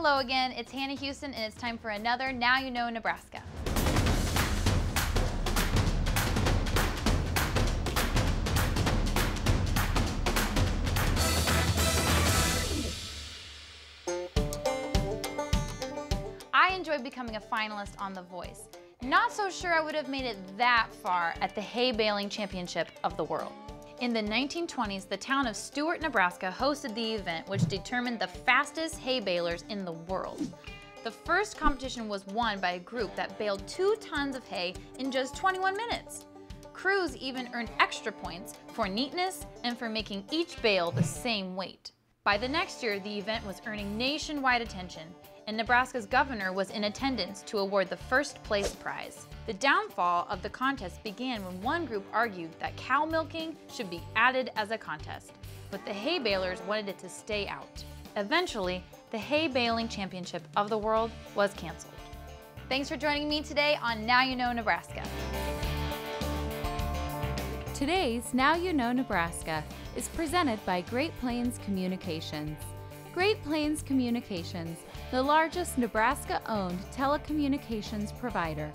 Hello again, it's Hannah Huston and it's time for another Now You Know Nebraska. I enjoyed becoming a finalist on The Voice. Not so sure I would have made it that far at the hay baling championship of the world. In the 1920s, the town of Stuart, Nebraska hosted the event which determined the fastest hay balers in the world. The first competition was won by a group that baled two tons of hay in just 21 minutes. Crews even earned extra points for neatness and for making each bale the same weight. By the next year, the event was earning nationwide attention, and Nebraska's governor was in attendance to award the first place prize. The downfall of the contest began when one group argued that cow milking should be added as a contest, but the hay balers wanted it to stay out. Eventually, the hay baling championship of the world was canceled. Thanks for joining me today on Now You Know Nebraska. Today's Now You Know Nebraska is presented by Great Plains Communications. Great Plains Communications, the largest Nebraska owned telecommunications provider,